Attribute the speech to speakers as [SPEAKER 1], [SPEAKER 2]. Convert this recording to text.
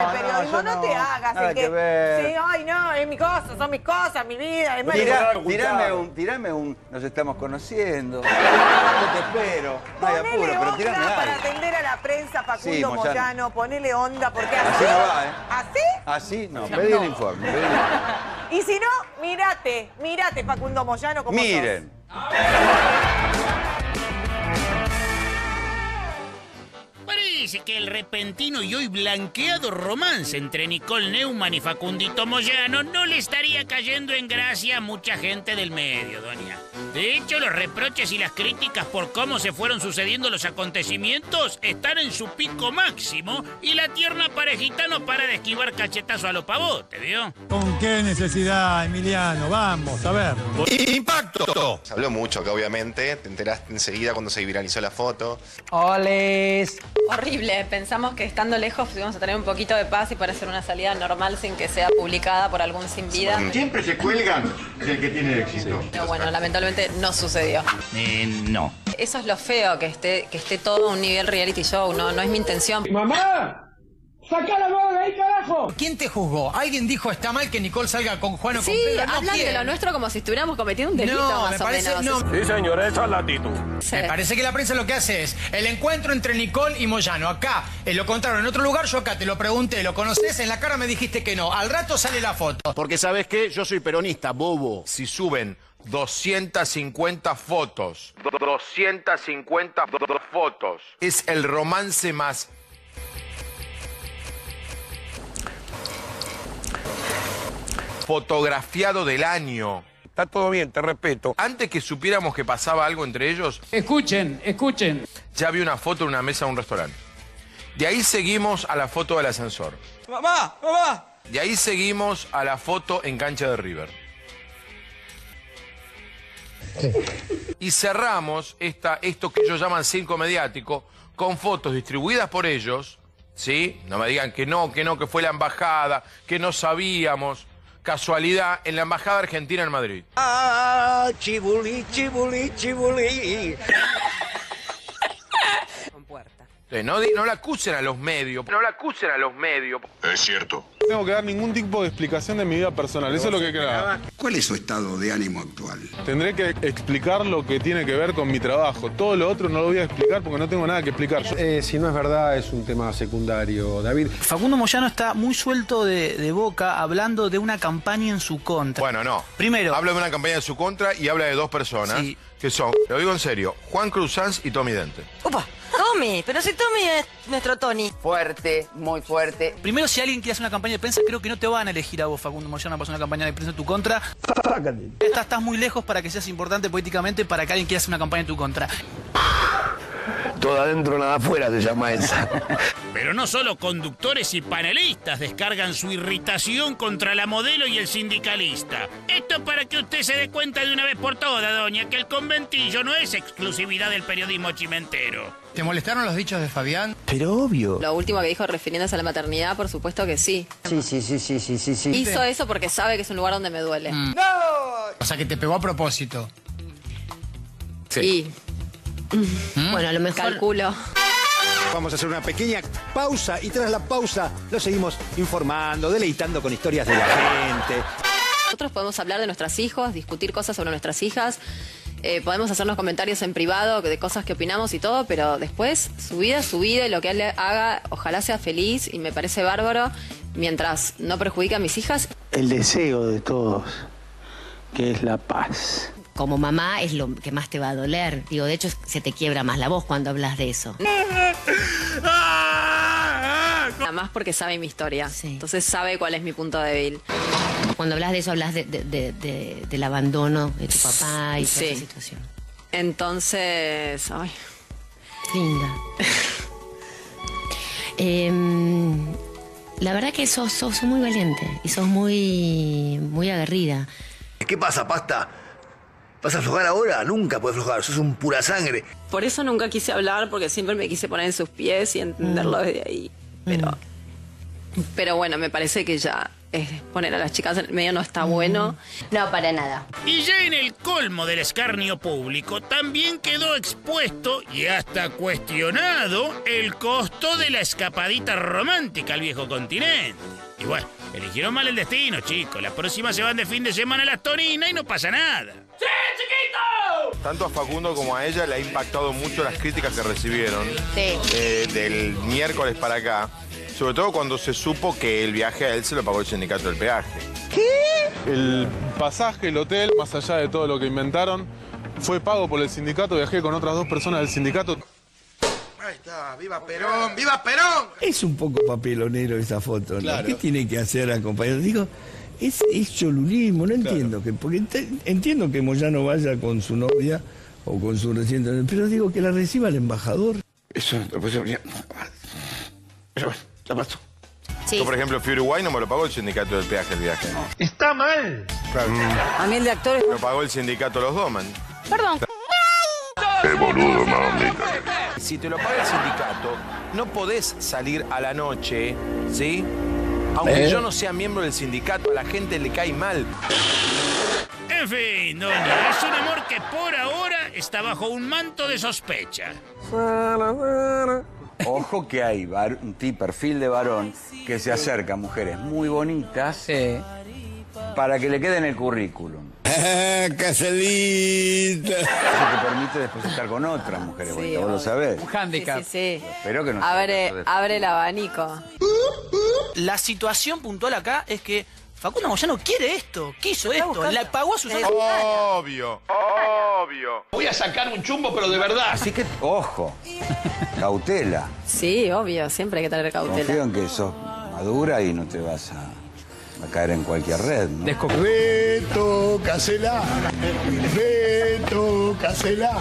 [SPEAKER 1] El periodismo no,
[SPEAKER 2] no.
[SPEAKER 1] te hagas.
[SPEAKER 2] Nada
[SPEAKER 1] el
[SPEAKER 2] que ver.
[SPEAKER 1] Sí, ay, no, es mi cosa, son mis cosas, mi vida. Es
[SPEAKER 2] Tirá- tirame un, tirame un, nos estamos conociendo. Yo te espero. No hay
[SPEAKER 1] Ponele
[SPEAKER 2] apuro, pero
[SPEAKER 1] onda
[SPEAKER 2] tirame
[SPEAKER 1] para
[SPEAKER 2] algo.
[SPEAKER 1] atender a la prensa, Facundo
[SPEAKER 2] Sí, Moyano.
[SPEAKER 1] Moyano. Ponele onda, porque así.
[SPEAKER 2] Así no va, ¿eh?
[SPEAKER 1] ¿Así?
[SPEAKER 2] Así, no, pedí el informe. pedí el informe.
[SPEAKER 1] Y si no, mírate, mírate, Facundo Moyano, como
[SPEAKER 2] Miren.
[SPEAKER 3] Parece que el repentino y hoy blanqueado romance entre Nicole Neumann y Facundito Moyano no le estaría cayendo en gracia a mucha gente del medio, doña. De hecho, los reproches y las críticas por cómo se fueron sucediendo los acontecimientos están en su pico máximo y la tierna parejita no para de esquivar cachetazo a lo pavote, ¿vio?
[SPEAKER 4] ¿Con qué necesidad, Emiliano? Vamos, a ver.
[SPEAKER 5] ¡Impacto!
[SPEAKER 6] Se habló mucho acá, obviamente. Te enteraste enseguida cuando se viralizó la foto.
[SPEAKER 7] Oles.
[SPEAKER 8] Horrible. Pensamos que estando lejos íbamos a tener un poquito de paz y para hacer una salida normal sin que sea publicada por algún sin vida.
[SPEAKER 9] Siempre se cuelgan del que tiene éxito.
[SPEAKER 8] Pero bueno, lamentablemente no sucedió.
[SPEAKER 3] Eh, no.
[SPEAKER 8] Eso es lo feo, que esté, que esté todo a un nivel reality show. No, no es mi intención.
[SPEAKER 4] ¡Mamá! ¡Saca la mano de ahí, carajo! ¿Quién te juzgó? ¿Alguien dijo está mal que Nicole salga con Juan o con
[SPEAKER 8] Sí,
[SPEAKER 4] Pedro? No,
[SPEAKER 8] hablan de lo nuestro como si estuviéramos cometiendo un delito,
[SPEAKER 4] No,
[SPEAKER 8] más
[SPEAKER 4] me
[SPEAKER 8] o
[SPEAKER 4] parece,
[SPEAKER 8] menos.
[SPEAKER 4] no.
[SPEAKER 9] Sí, señor, esa es la actitud.
[SPEAKER 8] Sí.
[SPEAKER 4] Me parece que la prensa lo que hace es el encuentro entre Nicole y Moyano. Acá, en lo contrario, en otro lugar, yo acá te lo pregunté, ¿lo conoces? En la cara me dijiste que no. Al rato sale la foto.
[SPEAKER 5] Porque sabes qué, yo soy peronista, bobo. Si suben 250 fotos, 250 fotos, es el romance más fotografiado del año.
[SPEAKER 9] Está todo bien, te respeto.
[SPEAKER 5] Antes que supiéramos que pasaba algo entre ellos,
[SPEAKER 4] Escuchen, escuchen.
[SPEAKER 5] ya vi una foto en una mesa de un restaurante. De ahí seguimos a la foto del ascensor.
[SPEAKER 2] ¡Mamá! ¡Mamá!
[SPEAKER 5] De ahí seguimos a la foto en cancha de River. Y cerramos esta, esto que ellos llaman circo mediático con fotos distribuidas por ellos, ¿sí? No me digan que no, que no, que fue la embajada, que no sabíamos. Casualidad, en la embajada argentina en Madrid.
[SPEAKER 2] ¡Ah! ¡Chibuli, chibuli, chibuli!
[SPEAKER 5] Eh, No, no la acusen a los medios. No la acusen a los medios.
[SPEAKER 6] Es cierto.
[SPEAKER 9] No tengo que dar ningún tipo de explicación de mi vida personal. Eso es lo que queda.
[SPEAKER 10] ¿Cuál es su estado de ánimo actual?
[SPEAKER 9] Tendré que explicar lo que tiene que ver con mi trabajo. Todo lo otro no lo voy a explicar porque no tengo nada que explicar. Yo-
[SPEAKER 10] Eh, si no es verdad, es un tema secundario, David.
[SPEAKER 7] Facundo Moyano está muy suelto de, de boca hablando de una campaña en su contra.
[SPEAKER 5] Bueno, no.
[SPEAKER 7] Primero-
[SPEAKER 5] Habla de una campaña en su contra y habla de dos personas
[SPEAKER 7] Sí.
[SPEAKER 5] que son, lo digo en serio, Juan Cruz Sanz y Tommy Dente.
[SPEAKER 1] ¡Upa! Tommy, pero si Tommy es nuestro Tony.
[SPEAKER 2] Fuerte, muy fuerte.
[SPEAKER 7] Primero, si alguien quiere hacer una campaña de prensa, creo que no te van a elegir a vos, Facundo Moyano, para hacer una campaña de prensa en tu contra. Estás, estás muy lejos para que seas importante políticamente para que alguien quiera hacer una campaña en tu contra.
[SPEAKER 10] Todo adentro, nada afuera se llama esa.
[SPEAKER 3] Pero no solo conductores y panelistas descargan su irritación contra la modelo y el sindicalista. Esto para que usted se dé cuenta de una vez por todas, doña, que el conventillo no es exclusividad del periodismo chimentero.
[SPEAKER 4] ¿Te molestaron los dichos de Fabián?
[SPEAKER 10] Pero obvio.
[SPEAKER 8] Lo último que dijo refiriéndose a la maternidad, por supuesto que sí.
[SPEAKER 10] Sí, sí, sí, sí, sí, sí, sí.
[SPEAKER 8] Hizo eso porque sabe que es un lugar donde me duele.
[SPEAKER 4] O sea, que te pegó a propósito.
[SPEAKER 8] Y
[SPEAKER 1] Bueno, a lo mejor.
[SPEAKER 8] calculo.
[SPEAKER 10] Vamos a hacer una pequeña pausa y tras la pausa lo seguimos informando, deleitando con historias de la gente.
[SPEAKER 8] Nosotros podemos hablar de nuestros hijos, discutir cosas sobre nuestras hijas, eh, podemos hacernos comentarios en privado de cosas que opinamos y todo, pero después su vida es su vida y lo que él haga, ojalá sea feliz y me parece bárbaro, mientras no perjudique a mis hijas.
[SPEAKER 10] El deseo de todos, que es la paz.
[SPEAKER 1] Como mamá es lo que más te va a doler. Digo, de hecho, se te quiebra más la voz cuando hablas de eso.
[SPEAKER 8] Nada más porque sabe mi historia.
[SPEAKER 1] Sí.
[SPEAKER 8] Entonces sabe cuál es mi punto débil.
[SPEAKER 1] Cuando hablas de eso, hablas de- de- de- de- del abandono de tu papá y toda
[SPEAKER 8] Sí.
[SPEAKER 1] esa situación.
[SPEAKER 8] Entonces, ay,
[SPEAKER 1] Linda. Em, la verdad que sos, sos, sos muy valiente y sos muy, muy aguerrida.
[SPEAKER 10] ¿Qué pasa, pasta? ¿Vas a aflojar ahora? Nunca puedes aflojar, sos un pura sangre.
[SPEAKER 8] por eso nunca quise hablar porque siempre me quise poner en sus pies y entenderlo desde ahí. Pero, pero bueno, me parece que ya eh, poner a las chicas en el medio no está bueno.
[SPEAKER 11] No, para nada.
[SPEAKER 3] Y ya en el colmo del escarnio público también quedó expuesto y hasta cuestionado el costo de la escapadita romántica al viejo continente. Y bueno, eligieron mal el destino, chicos. La próxima se van de fin de semana a las Toninas y no pasa nada.
[SPEAKER 5] Tanto a Facundo como a ella le ha impactado mucho las críticas que recibieron
[SPEAKER 11] Sí.
[SPEAKER 5] eh, del miércoles para acá. Sobre todo cuando se supo que el viaje a él se lo pagó el sindicato del peaje.
[SPEAKER 9] El pasaje, el hotel, más allá de todo lo que inventaron, fue pago por el sindicato. Viajé con otras dos personas del sindicato.
[SPEAKER 12] Ahí está, viva Perón, viva Perón.
[SPEAKER 13] Es un poco papelonero esa foto, ¿no? ¿Qué tiene que hacer acompañado? Digo, es, es cholulismo, no entiendo que, porque te- entiendo que Moyano vaya con su novia o con su reciente, pero digo que la reciba el embajador.
[SPEAKER 12] Eso, pues, ya, pasó.
[SPEAKER 11] Sí.
[SPEAKER 5] Yo, por ejemplo, fui a Uruguay no me lo pagó el sindicato del peaje el viaje.
[SPEAKER 12] Está mal.
[SPEAKER 8] A mí el de actores.
[SPEAKER 5] Lo pagó el sindicato los Doman.
[SPEAKER 8] Perdón.
[SPEAKER 5] Si te lo paga el sindicato, no podés salir a la noche, ¿sí? Aunque
[SPEAKER 13] ¿Eh?
[SPEAKER 5] yo no sea miembro del sindicato, a la gente le cae mal.
[SPEAKER 3] En fin, doña, es un amor que por ahora está bajo un manto de sospecha.
[SPEAKER 2] Ojo que hay var- un perfil de varón que se acerca a mujeres muy bonitas para que le quede en el currículum.
[SPEAKER 13] ¡Casalita!
[SPEAKER 2] Eso te permite después estar con otras mujeres bonitas, vos lo sabés.
[SPEAKER 4] Un handicap.
[SPEAKER 8] Sí, sí, sí.
[SPEAKER 2] Espero que no sea
[SPEAKER 8] Abre, abre el abanico.
[SPEAKER 7] La situación puntual acá es que Facundo Moyano quiere esto, quiso
[SPEAKER 8] Está
[SPEAKER 7] esto,
[SPEAKER 8] buscando.
[SPEAKER 7] le pagó a sus
[SPEAKER 5] Obvio, obvio.
[SPEAKER 12] Voy a sacar un chumbo, pero de verdad.
[SPEAKER 2] Así que, ojo, cautela.
[SPEAKER 8] Sí, obvio, siempre hay que tener cautela.
[SPEAKER 2] Confío en que sos madura y no te vas a, a caer en cualquier red, ¿no?
[SPEAKER 13] Beto, Casela. Beto, Casela.